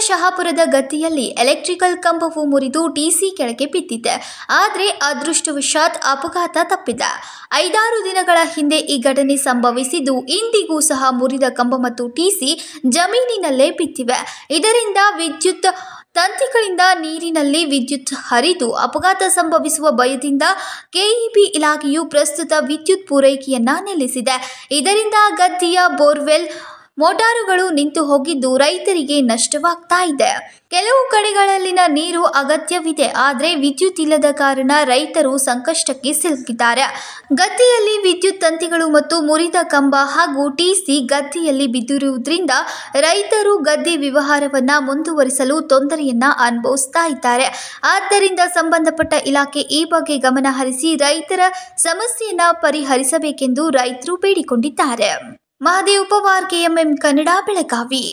ಶಹಾಪುರದ ಗತಿಯಲ್ಲಿ ಎಲೆಕ್ಟ್ರಿಕಲ್ ಕಂಬವು ಮುರಿದು ಟಿಸಿ ಕೆಳಗೆ ಬಿದ್ದಿದೆ. ಆದರೆ ಅದೃಷ್ಟವಶಾತ್ ಅಪಘಾತ ತಪ್ಪಿದೆ. ಐದಾರು ದಿನಗಳ ಹಿಂದೆ ಈ ಘಟನೆ ಸಂಭವಿಸಿದ್ದು ಇಂದಿಗೂ ಸಹ ಮುರಿದ ಕಂಬ ಮತ್ತು ಟಿಸಿ ಜಮೀನಿನಲ್ಲೇ ಬಿದ್ದಿವೆ. ಇದರಿಂದ ವಿದ್ಯುತ್ ತಂತಿಗಳಿಂದ ನೀರಿನಲ್ಲಿ ವಿದ್ಯುತ್ ಹರಿದು ಅಪಘಾತ ಸಂಭವಿಸುವ ಭಯದಿಂದ ಕೆಇಬಿ ಇಲಾಖೆಯು ಪ್ರಸ್ತುತ ವಿದ್ಯುತ್ ಪೂರೈಕೆಯನ್ನ ನಿಲ್ಲಿಸಿದೆ. ಇದರಿಂದ ಗದ್ದಿಯ ಬೋರ್ವೆಲ್ ಮೋಟಾರುಗಳು ನಿಂತು ಹೋಗಿದ್ದು ರೈತರಿಗೆ ನಷ್ಟವಾಗ್ತಾ ಇದೆ. ಕೆಲವು ಕಡೆಗಳಲ್ಲಿನ ನೀರು ಅಗತ್ಯವಿದೆ, ಆದರೆ ವಿದ್ಯುತ್ ಇಲ್ಲದ ಕಾರಣ ರೈತರು ಸಂಕಷ್ಟಕ್ಕೆ ಸಿಲುಕಿದ್ದಾರೆ. ಗದ್ದೆಯಲ್ಲಿ ವಿದ್ಯುತ್ ತಂತಿಗಳು ಮತ್ತು ಮುರಿದ ಕಂಬ ಹಾಗೂ ಟಿಸಿ ಗದ್ದೆಯಲ್ಲಿ ಬಿದ್ದಿರುವುದರಿಂದ ರೈತರು ಗದ್ದೆ ವ್ಯವಹಾರವನ್ನ ಮುಂದುವರಿಸಲು ತೊಂದರೆಯನ್ನ ಅನುಭವಿಸ್ತಾ ಇದ್ದಾರೆ. ಆದ್ದರಿಂದ ಸಂಬಂಧಪಟ್ಟ ಇಲಾಖೆ ಈ ಬಗ್ಗೆ ಗಮನ ಹರಿಸಿ ರೈತರ ಸಮಸ್ಯೆಯನ್ನ ಪರಿಹರಿಸಬೇಕೆಂದು ರೈತರು ಬೇಡಿಕೊಂಡಿದ್ದಾರೆ. ಮಹದೇವ್ ಪವಾರ್ ಕೆಎಂಎಂ ಕನ್ನಡ ಬೆಳಗಾವಿ